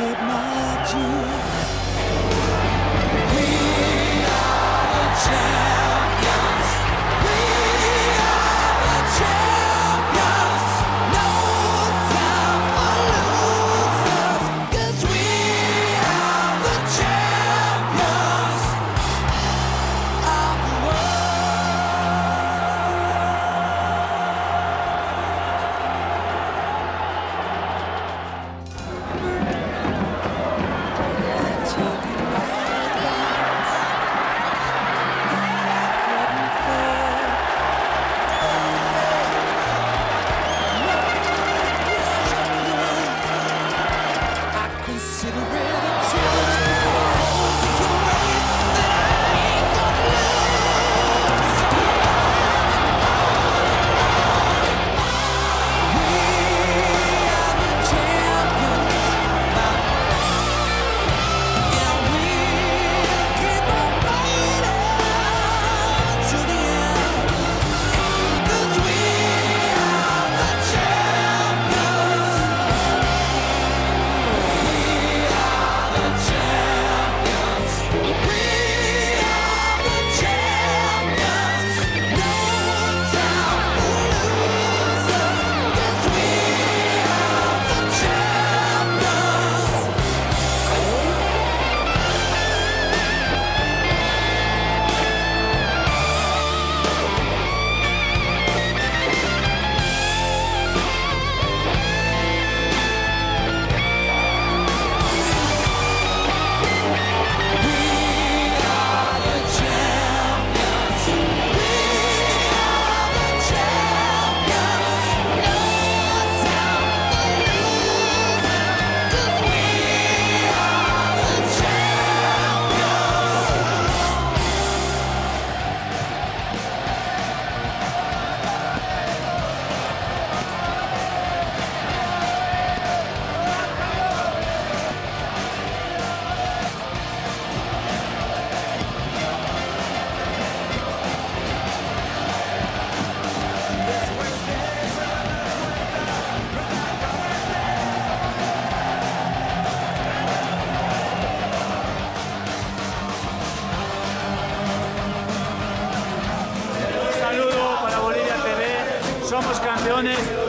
could not you city. somos campeones.